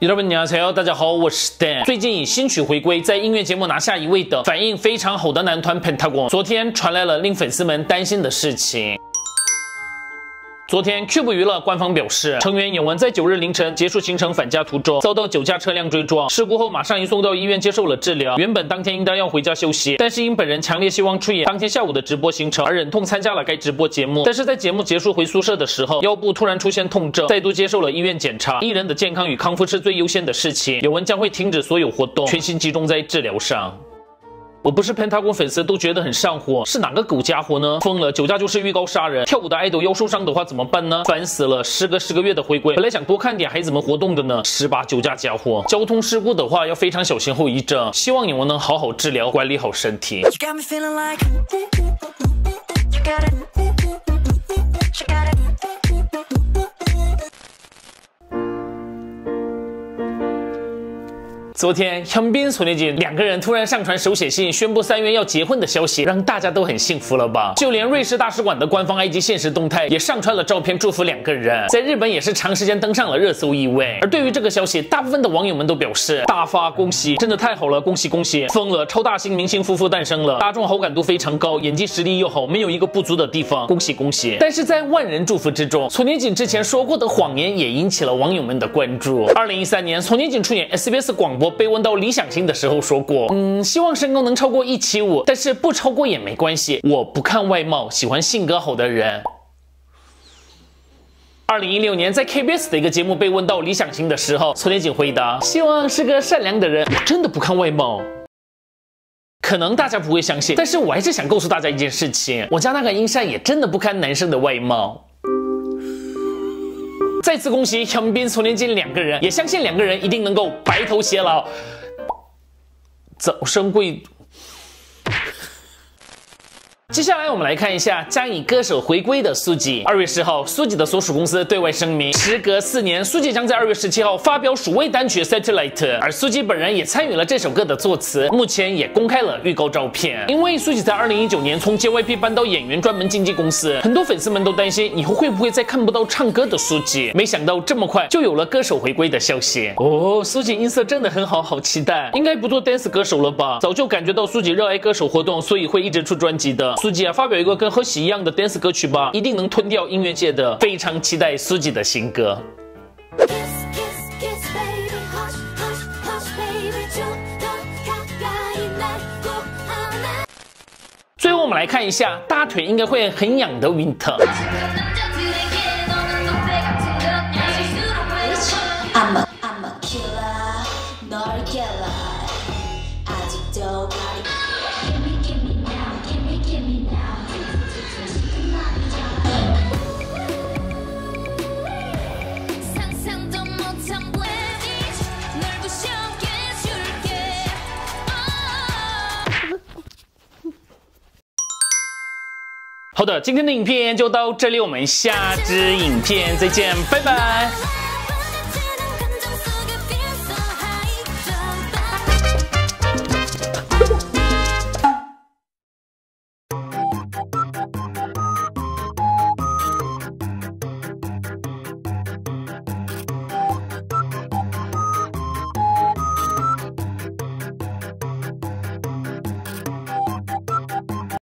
여러분你好，大家好，我是 Dan。最近新曲回归，在音乐节目拿下一位的反应非常好的男团 Pentagon，昨天传来了令粉丝们担心的事情。 昨天，Cube 娱乐官方表示，成员永文在九日凌晨结束行程返家途中，遭到酒驾车辆追撞，事故后马上移送到医院接受了治疗。原本当天应当要回家休息，但是因本人强烈希望出演当天下午的直播行程，而忍痛参加了该直播节目。但是在节目结束回宿舍的时候，腰部突然出现痛症，再度接受了医院检查。艺人的健康与康复是最优先的事情，永文将会停止所有活动，全心集中在治疗上。我不是喷泰国粉丝，都觉得很上火，是哪个狗家伙呢？疯了，酒驾就是预告杀人。跳舞的爱豆腰受伤的话怎么办呢？烦死了，时隔十个月的回归，本来想多看点孩子们活动的呢，十八酒驾家伙。交通事故的话要非常小心后遗症，希望你们能好好治疗，管理好身体。昨天，香槟、宋念锦两个人突然上传手写信，宣布三月要结婚的消息，让大家都很幸福了吧？就连瑞士大使馆的官方 IG 现实动态也上传了照片，祝福两个人。在日本也是长时间登上了热搜一位。而对于这个消息，大部分的网友们都表示大发恭喜，真的太好了，恭喜恭喜！疯了，超大型明星夫妇诞生了，大众好感度非常高，演技实力又好，没有一个不足的地方，恭喜恭喜！但是在万人祝福之中，宋念锦之前说过的谎言也引起了网友们的关注。二零一三年，宋念锦出演 SBS 广播。被问到理想型的时候，说过，嗯，希望身高能超过一七五，但是不超过也没关系。我不看外貌，喜欢性格好的人。二零一六年，在 KBS 的一个节目被问到理想型的时候，崔天锦回答，希望是个善良的人。真的不看外貌，可能大家不会相信，但是我还是想告诉大家一件事情，我家那个英善也真的不看男生的外貌。再次恭喜杨斌、宋念金两个人，也相信两个人一定能够白头偕老，早生贵子。接下来我们来看一下将以歌手回归的苏吉。二月十号，苏吉的所属公司对外声明，时隔四年，苏吉将在二月十七号发表首位单曲《Satellite》，而苏吉本人也参与了这首歌的作词，目前也公开了预告照片。因为苏吉在二零一九年从 JYP 搬到演员专门经纪公司，很多粉丝们都担心以后会不会再看不到唱歌的苏吉，没想到这么快就有了歌手回归的消息。哦，苏吉音色真的很好，好期待，应该不做 dance 歌手了吧？早就感觉到苏吉热爱歌手活动，所以会一直出专辑的。苏吉啊，发表一个跟贺喜一样的 dance 歌曲吧，一定能吞掉音乐界的。非常期待苏吉的新歌。最后我们来看一下大腿应该会很痒的 Winter。好的，今天的影片就到这里，我们下支影片再见，拜拜。